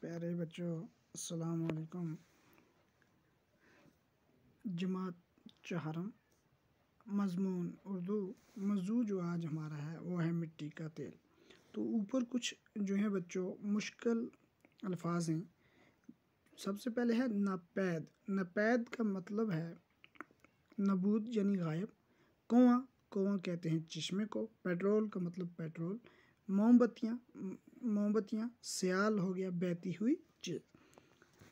प्यारे बच्चों, अस्सलाम वालेकुम। जमात चहरम, मजमून उर्दू मौजू जो आज हमारा है, वो है मिट्टी का तेल। तो ऊपर कुछ जो है बच्चों, मुश्किल अल्फाज हैं। सबसे पहले है नपैद। नपैद का मतलब है नबूद यानी गायब। कुआँ कुआँ कहते हैं चश्मे को। पेट्रोल का मतलब पेट्रोल। मोमबत्तियाँ मोमबत्तियाँ सियाल हो गया, बहती हुई चीज़।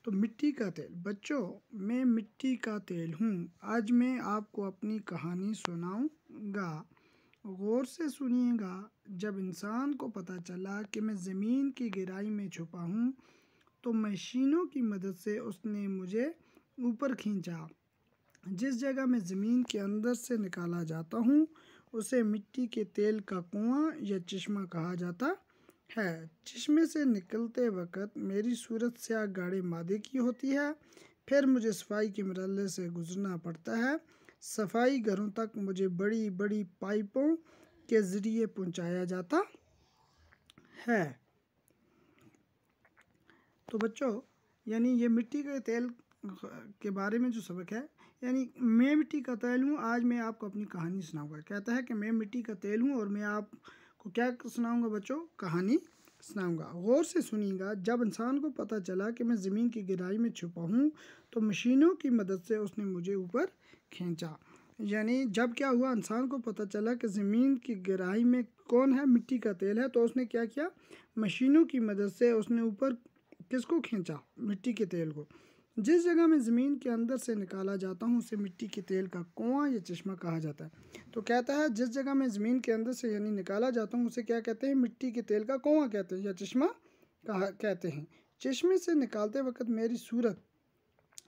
तो मिट्टी का तेल। बच्चों, मैं मिट्टी का तेल हूँ। आज मैं आपको अपनी कहानी सुनाऊँगा। गौर से सुनिएगा। जब इंसान को पता चला कि मैं ज़मीन की गहराई में छुपा हूँ तो मशीनों की मदद से उसने मुझे ऊपर खींचा। जिस जगह मैं ज़मीन के अंदर से निकाला जाता हूँ उसे मिट्टी के तेल का कुआँ या चश्मा कहा जाता है। चश्मे से निकलते वक़्त मेरी सूरत स्याह गाढ़े मादे की होती है। फिर मुझे सफ़ाई के मरल से गुजरना पड़ता है। सफ़ाई घरों तक मुझे बड़ी बड़ी पाइपों के ज़रिए पहुँचाया जाता है। तो बच्चों, यानी ये मिट्टी के तेल के बारे में जो सबक है, यानी मैं मिट्टी का तेल हूँ, आज मैं आपको अपनी कहानी सुनाऊँगा। कहता है कि मैं मिट्टी का तेल हूँ और मैं आपको क्या सुनाऊँगा बच्चों? कहानी सुनाऊँगा। गौर से सुनिएगा, जब इंसान को पता चला कि मैं ज़मीन की गहराई में छुपा हूँ तो मशीनों की मदद से उसने मुझे ऊपर खींचा। यानी जब क्या हुआ, इंसान को पता चला कि ज़मीन की गहराई में कौन है, मिट्टी का तेल है तो उसने क्या किया? मशीनों की मदद से उसने ऊपर किसको खींचा? मिट्टी के तेल को। जिस जगह मैं ज़मीन के अंदर से निकाला जाता हूँ, उसे मिट्टी के तेल का कुआँ या चश्मा कहा जाता है। तो कहता है, जिस जगह मैं ज़मीन के अंदर से यानी निकाला जाता हूँ, उसे क्या कहते हैं? मिट्टी के तेल का कुआँ कहते हैं या चश्मा कहा, कहते हैं। चश्मे से निकालते वक्त मेरी सूरत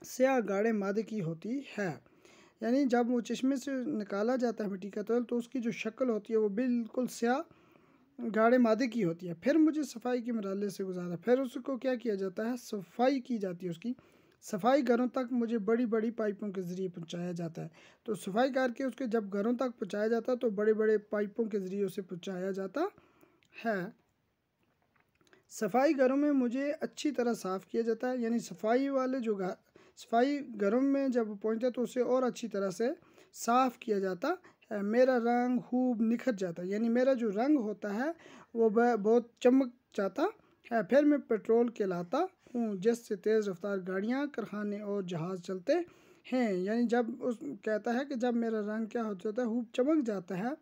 स्याह गाढ़े मादे की होती है। यानी जब वो चश्मे से निकाला जाता है मिट्टी का तेल तो उसकी जो शक्ल होती है, वो बिल्कुल स्याह गाढ़े मादे की होती है। फिर मुझे सफ़ाई के मरहले से गुजारा। फिर उसको क्या किया जाता है? सफ़ाई की जाती है उसकी। सफ़ाई घरों तक मुझे बड़ी बड़ी पाइपों के ज़रिए पहुँचाया जाता है। तो सफ़ाई करके उसके जब घरों तक पहुँचाया जाता है तो बड़े बड़े पाइपों के ज़रिए उसे पहुँचाया जाता है। सफ़ाई घरों में मुझे अच्छी तरह साफ़ किया जाता है, यानी सफ़ाई वाले जो घर, सफ़ाई घरों में जब पहुँचता तो उसे और अच्छी तरह से साफ़ किया जाता है। मेरा रंग खूब निखर जाता है, यानी मेरा जो रंग होता है, वो बहुत चमक जाता है। फिर मैं पेट्रोल कहलाता हूँ, जिससे तेज़ रफ्तार गाड़ियाँ, कारखाने और जहाज़ चलते हैं। यानी जब उस कहता है कि जब मेरा रंग क्या हो जाता है खूब चमक जाता है,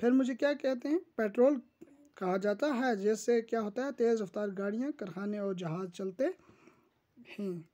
फिर मुझे क्या कहते हैं? पेट्रोल कहा जाता है, जिससे क्या होता है? तेज़ रफ्तार गाड़ियाँ, कारखाने और जहाज़ चलते हैं।